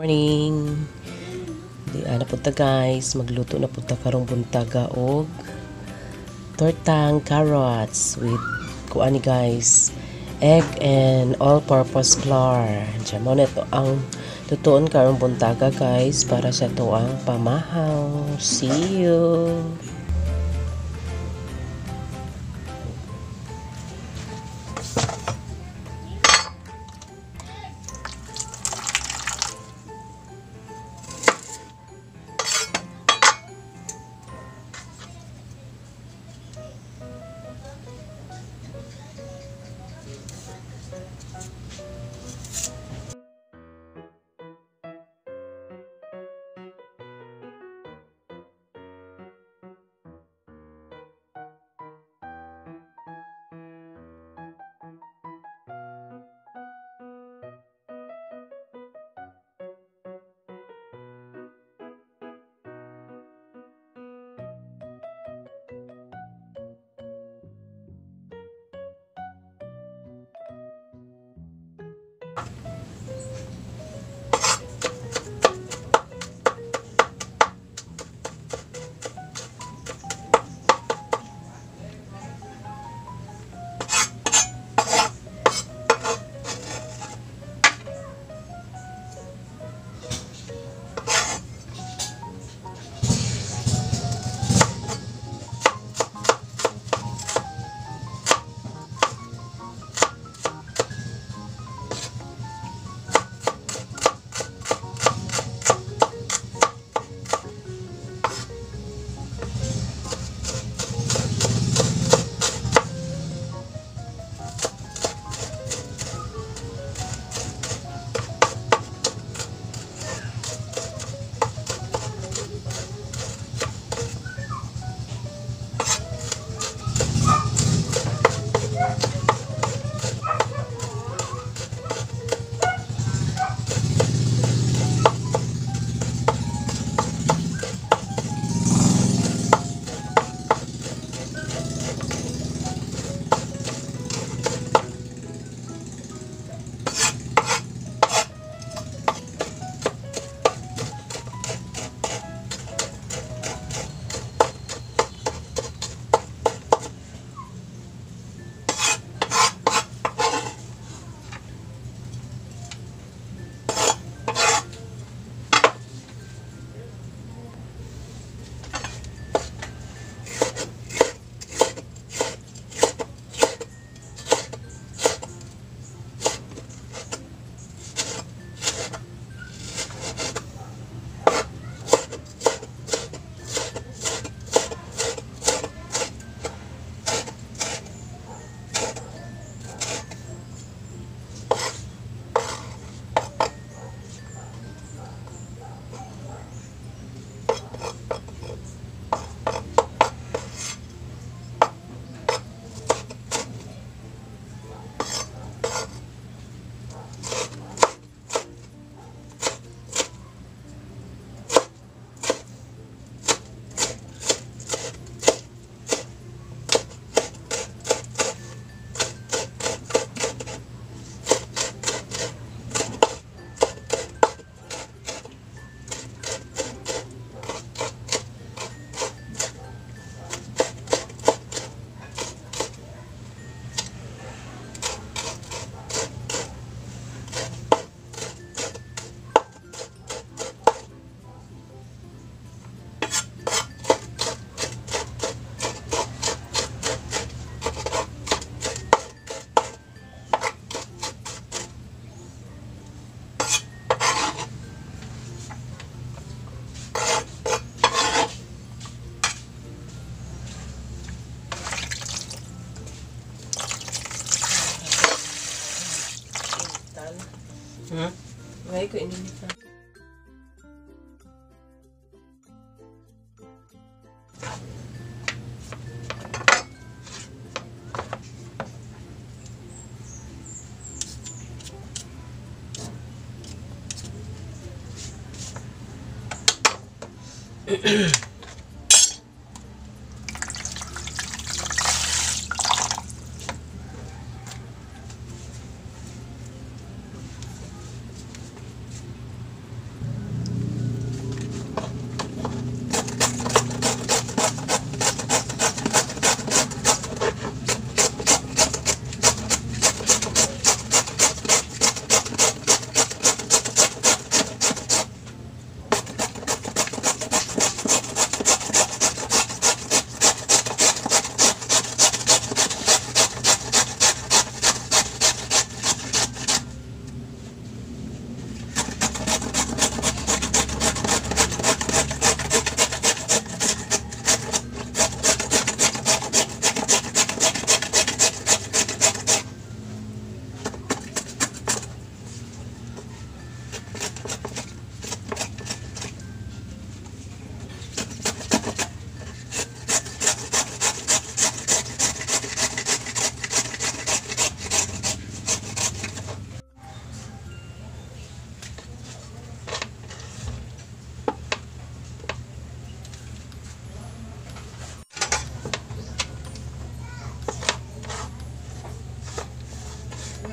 Morning. Di ana punta guys, magluto na punta karong buntaga og tortang carrots with kuani guys, egg and all-purpose flour. Diyan mo to ang tutuon karong buntaga guys para sa tuang pamahaw. See you. ke Indonesia? mm Ito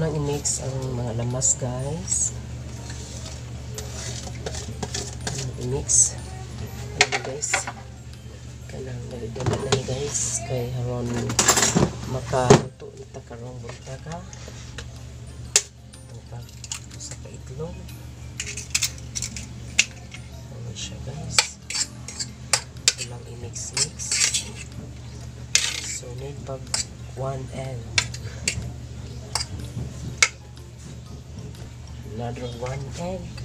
nang i-mix ang mga lamas guys. I-mix. Ano guys? Kanang nagdala na guys kay haron makaluto ita karong bulta ka. Tungkag sa kaitlog. Ano siya guys. Ito lang i-mix-mix. So, need pag one egg. Another one egg.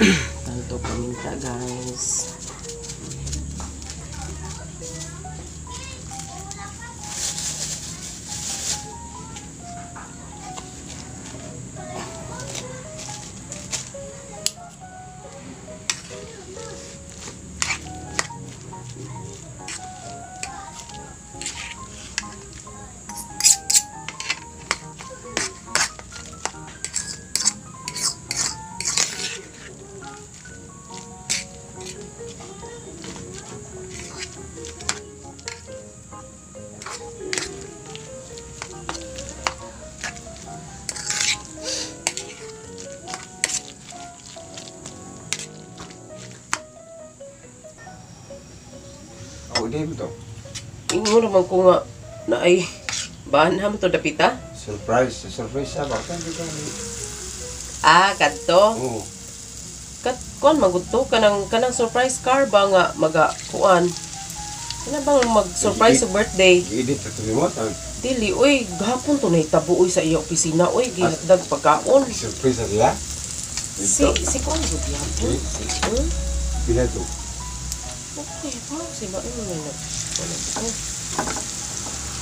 Tanto paminta guys. Ingo naman ko nga na ay bahan ha mo to dapita? Surprise. Surprise ba? Dito. Ah, kadto. Oo. Kat kuan magudto kanang kanang surprise car ba nga maga kuan. Kana bang mag-surprise sa birthday? I-edit ito mo. Tang Dili, uy, gahapon to nahitabo uy sa iya opisina, uy, gihatdag pagkaon. surprise na nila. Si, si kuan gud yapon. Si? Pila to. Okay, pa, si Baeng na ano ko.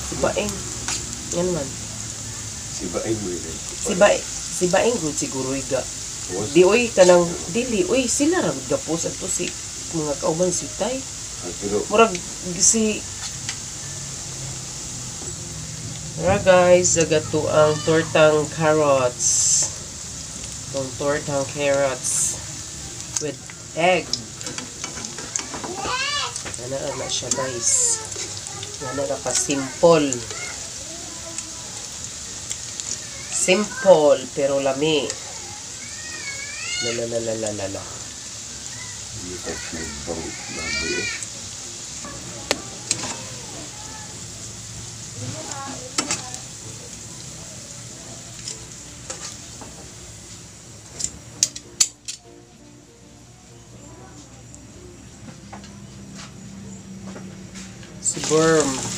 Si Baeng. Yan man. Si Baeng mo yun. Si Baeng, si Baeng gud siguro iga. Di uy kanang dili uy sila ra gapos ato si mga kauban si Tay. ah, pero Murag si Tara guys, agato ang tortang carrots. Itong tortang carrots with egg. Ano na siya guys. Ano na ka simple. Pero lami. La la la la la la la. ka nagbang baboy eh. Si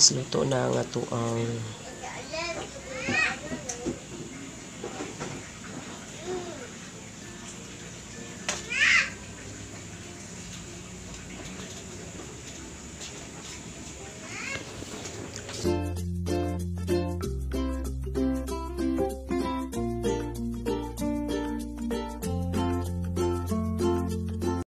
guys, luto na ang ato ang